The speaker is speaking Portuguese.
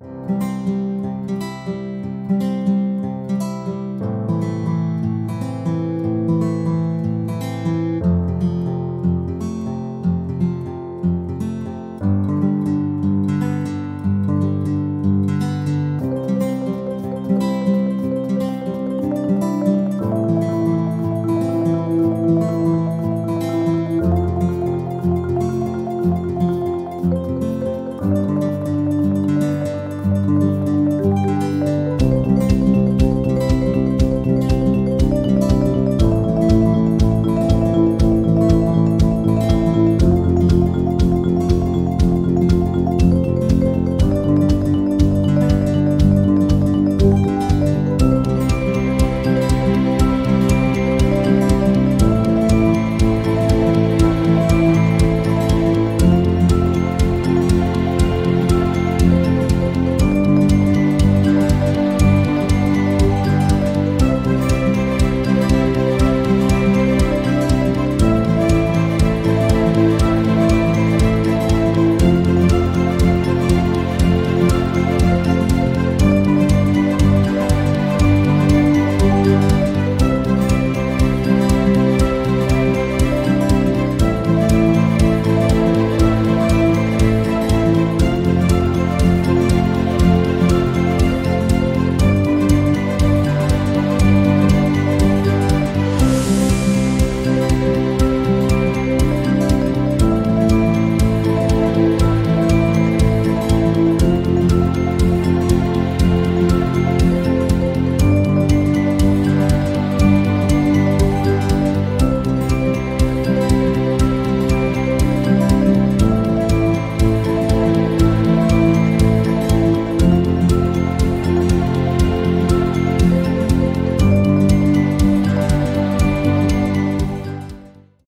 Música